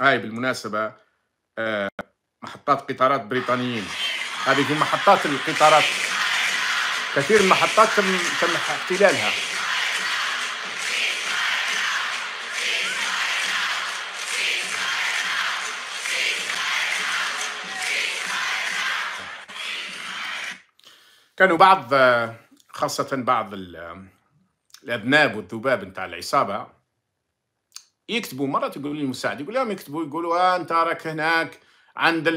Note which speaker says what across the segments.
Speaker 1: هاي بالمناسبة آه، محطات قطارات بريطانيين. هذه في محطات القطارات. كثير من المحطات تم تم احتلالها. كانوا بعض خاصة بعض الأذناب والذباب نتاع العصابة. يكتبوا مرات يقولوا لي المساعد يقول لهم يكتبوا يقولوا آه أنت راك هناك عند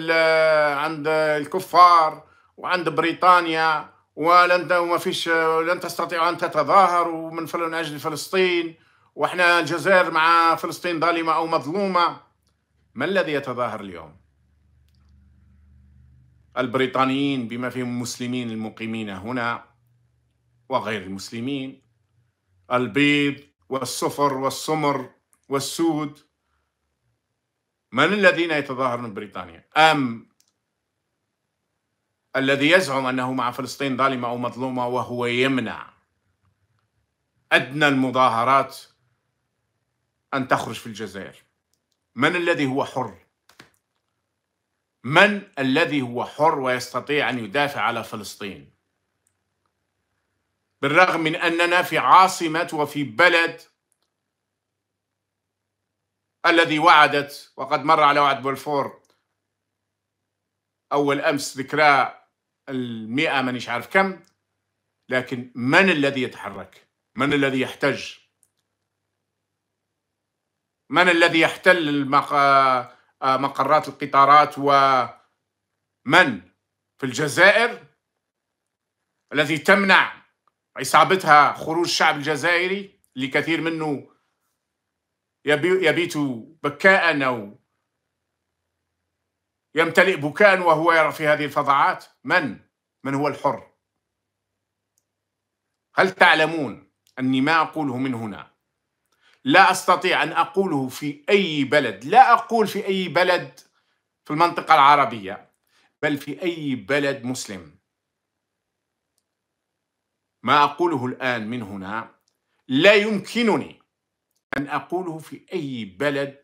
Speaker 1: عند الكفار وعند بريطانيا ولن وما فيش لن تستطيع أن تتظاهروا من من أجل فلسطين وإحنا الجزائر مع فلسطين ظالمة أو مظلومة ما الذي يتظاهر اليوم؟ البريطانيين بما فيهم المسلمين المقيمين هنا وغير المسلمين البيض والصفر والسمر والسود. من الذين يتظاهرون بريطانيا؟ أم الذي يزعم أنه مع فلسطين ظالمة أو مظلومة وهو يمنع أدنى المظاهرات أن تخرج في الجزائر؟ من الذي هو حر؟ من الذي هو حر ويستطيع أن يدافع على فلسطين؟ بالرغم من أننا في عاصمة وفي بلد الذي وعدت وقد مر على وعد بولفور. أول أمس ذكرى المئة مانيش عارف كم لكن من الذي يتحرك؟ من الذي يحتج؟ من الذي يحتل المق... مقرات القطارات؟ ومن؟ في الجزائر؟ الذي تمنع عصابتها خروج الشعب الجزائري اللي كثير منه يبيت بكاء أو يمتلئ بكاء وهو يرى في هذه الفظاعات من؟ من هو الحر؟ هل تعلمون أني ما أقوله من هنا لا أستطيع أن أقوله في أي بلد لا أقول في أي بلد في المنطقة العربية بل في أي بلد مسلم ما أقوله الآن من هنا لا يمكنني أن أقوله في أي بلد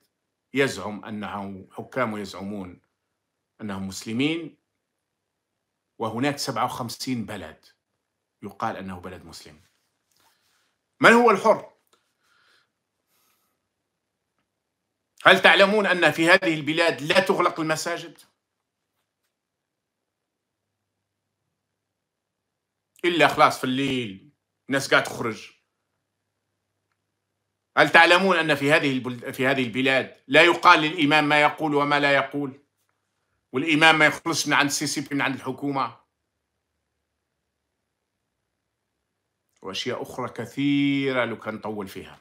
Speaker 1: يزعم أنه حكام يزعمون أنهم مسلمين وهناك 57 بلد يقال أنه بلد مسلم من هو الحر؟ هل تعلمون أن في هذه البلاد لا تغلق المساجد؟ إلا خلاص في الليل الناس قاعد تخرج هل تعلمون أن في هذه في هذه البلاد لا يقال للإمام ما يقول وما لا يقول؟ والإمام ما يخلص من عند السيسي من عند الحكومة وأشياء أخرى كثيرة لو كان نطول فيها